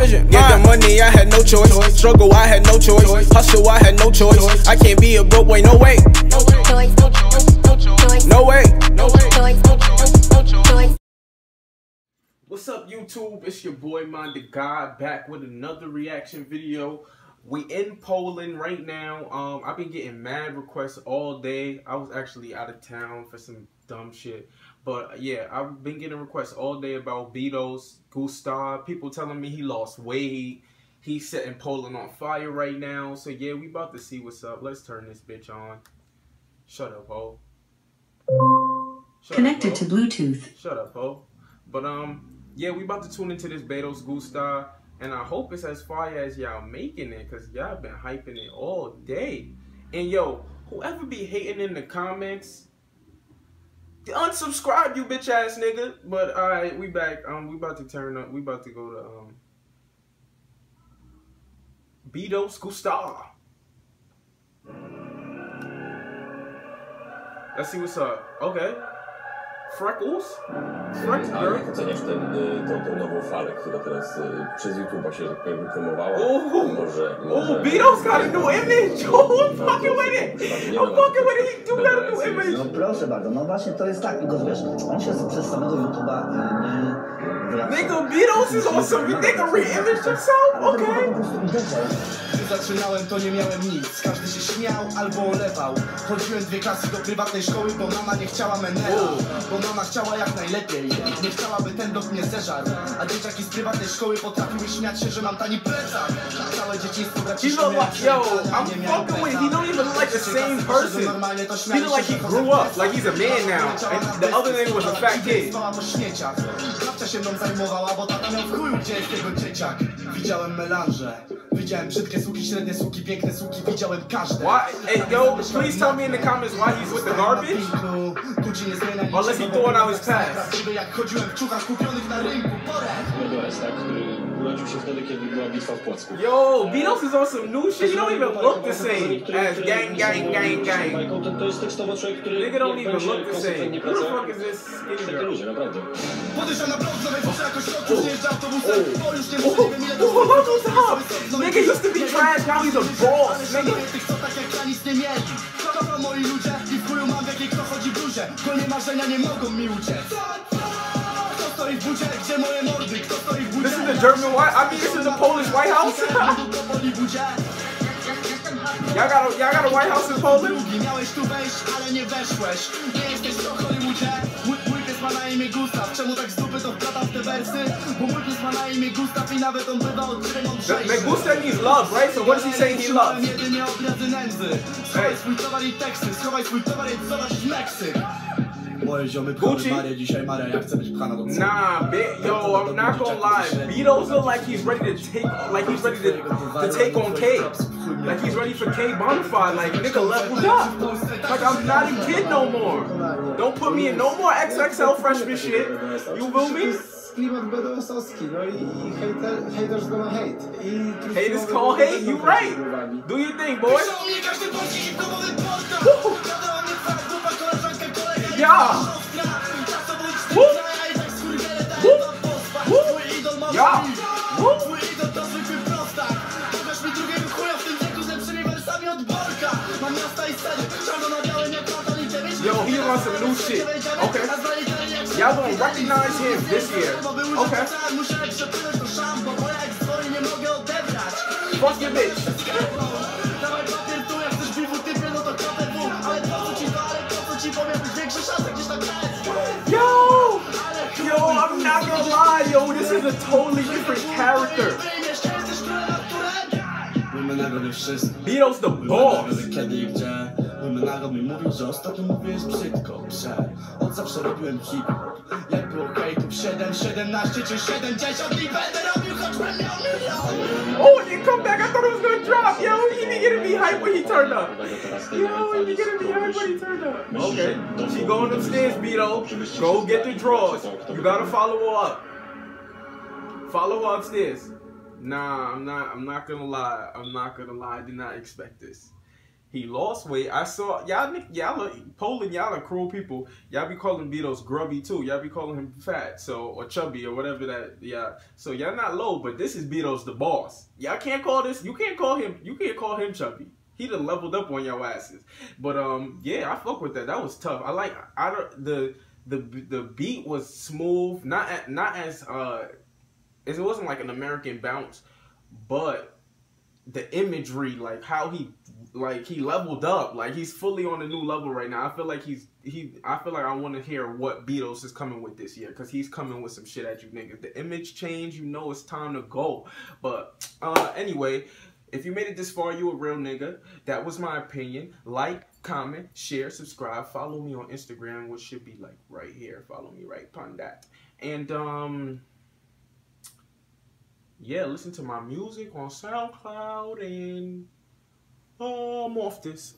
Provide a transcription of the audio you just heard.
Get the money, I had no choice. Struggle, I had no choice. Hustle, I had no choice. I can't be a broke boy, no way. No way. What's up, YouTube? It's your boy ModDaGod back with another reaction video. We in Poland right now. Um, I've been getting mad requests all day. I was actually out of town for some dumb shit. But yeah, I've been getting requests all day about Bedoes, Gustaw. People telling me he lost weight. He's setting Poland on fire right now. So yeah, we about to see what's up. Let's turn this bitch on. Shut up, ho. Shut Connected up, to Bluetooth. Shut up, ho. But um, yeah, we about to tune into this Bedoes Gustaw. And I hope it's as far as y'all making it, cause y'all been hyping it all day. And yo, whoever be hating in the comments, unsubscribe you bitch ass nigga. But alright, we back. Um, we about to turn up. We about to go to um, Bedoes Gustaw. Let's see what's up. Okay. Freckles? Freckles, A jak oceniasz ten, y, tą, tą nową falę, która teraz y, przez YouTube się, tak powiem, promowała? Ooh, Może, ooh, może... Beatles got a new image! Oh, I'm fucking with it! I'm fucking with it! He do got a new image! No proszę bardzo, no właśnie to jest tak, tylko wiesz, on się przez samego YouTube'a y, nie. Nigga, Beatles is awesome! You nigga re-imaged himself? Okay. zaczynałem, to nie miałem nic. Każdy się śmiał albo olewał. Chodziłem dwie klasy do prywatnej szkoły, bo mama nie chciała menela. Bo mama chciała jak najlepiej. Nie chciałaby ten dok mnie zeżar. A dzieciaki z prywatnej szkoły potrafiły śmiać się, że mam tani plecak. Całe dzieciństwo He braciszko look like, yo, I'm nie miałem fucking with, he don't even same person. look like he grew up, like he's a man now. And the other nigga was a fat kid. Widziałem melanże. Widziałem brzydkie suki, średnie suki, piękne suki, widziałem każde. Why? Hey, yo, please tell me in the comments why he's with the garbage. Unless he throwing out his past. Prawdziwy jak chodziłem w ciuchach kupionych na rynku, porę. Urodził się wtedy, kiedy była bitwa w Płocku. Yo, Beatles is on some new shit. He don't even look the same as gang, gang, gang, gang. To, to jest tekstowo człowiek, który Nigga don't even będzie look the same. Who the fuck is this skinny girl? ludzie, naprawdę. Podejrzewam na blok, nowej wózce jakoś roku zjeżdża autobusem, bo już nie nie wiem ile what's up? Nigga used to be trash, now he's a boss, nigga. tych, co tak jak ja nic nie mieli. Kogo to moi ludzie i w chuju mam w jakiej kto chodzi bluzie. Gole marzenia nie mogą mi uciec. This is the German White. I mean, this is the Polish White House. Y'all got a y'all got a White House in Poland. Miałeś tu wejść, ale nie weszłeś. Nie jesteś w Hollywoodzie. Mój, mój pies ma na imię Gustaw. Czemu tak z dupy to wplata w te wersy? Bo mój pies ma na imię Gustaw i nawet on bywa od ciebie The, mądrzejszy. the Gustav needs love, right? So what is he saying he loves? jedynie obrazy nędzy. Schowaj Ej. swój towar i teksty. Schowaj swój towar i zobacz Meksyk. Moje ziomy Gucci? pchały Marię dzisiaj. Maria, ja chcę być pchana do celu. Nah, bit, yo, I'm not gonna lie. Bedoes look like he's ready to take, like he's ready to, to take on K. Like he's ready for K Bonafide. Like nigga leveled up. Like I'm not a kid no more. Don't put me in no more XXL freshman shit. You feel me? klimat BDS-owski, no i hater, haters gonna hate. I Hate is called hate. You right. Do your thing, boy. Ja! Ja! Yo, he on some new shit. Okay. Y'all gonna recognize him this year. Okay. Fuck your bitch. Yo. This is a totally different character. Wyjmiesz, nie jesteś królem Arturem Mój menadżer wie wszystko Bedoes the boss. Kiedy i gdzie Mój menadżer mi mówił, że ostatnio mówiłeś brzydko Że od zawsze robiłem hip-hop Jak było hejtów 7, 17 czy 70 I będę robił choćbym miał milion Oh, he come back. I thought it was gonna drop. Yo, he be getting me hype when he turned up. Yo, he be getting me hype when he turned up. Okay. She going upstairs, Beto. Go get the drawers. You gotta follow her up. Follow upstairs. Nah, I'm not. I'm not gonna lie. I'm not gonna lie. I did not expect this. He lost weight. I saw y'all. Y'all are Poland. Y'all are cruel people. Y'all be calling Bedoes grubby too. Y'all be calling him fat, so or chubby or whatever that. Yeah. So y'all not low, but this is Bedoes the boss. Y'all can't call this. You can't call him. You can't call him chubby. He done leveled up on your asses. But um, yeah, I fuck with that. That was tough. I like. I don't the the the beat was smooth. Not at, not as uh, it wasn't like an American bounce, but the imagery, like how he like he leveled up, like he's fully on a new level right now. I feel like he's he. I feel like I want to hear what Bedoes is coming with this year because he's coming with some shit at you niggas. The image change, you know, it's time to go. But uh, anyway. If you made it this far, you a real nigga. That was my opinion. Like, comment, share, subscribe. Follow me on Instagram, which should be like right here. Follow me right upon that. And um yeah, listen to my music on SoundCloud and um off this.